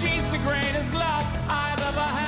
She's the greatest love I've ever had.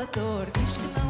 ator diz que não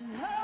No!